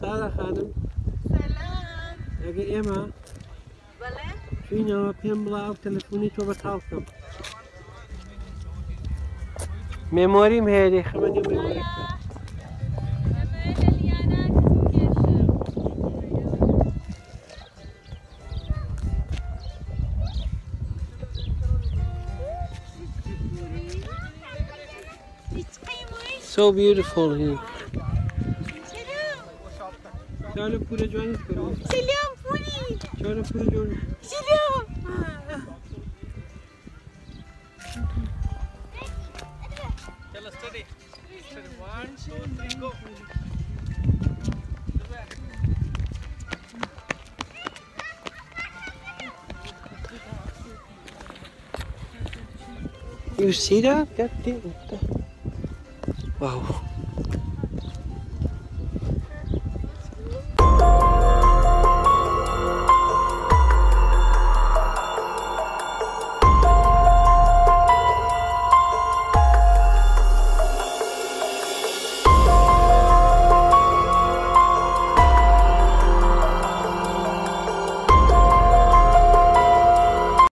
Sara Hanım. Salam. Ege Emma. Bale. Şuna pembla av telefoni to batalkam. Memorim heri, xemeni memorim. So beautiful here. Чайно пуре join करो Selam Puri Чайно пуре join Selam चलो study You see that? That thing. Wow.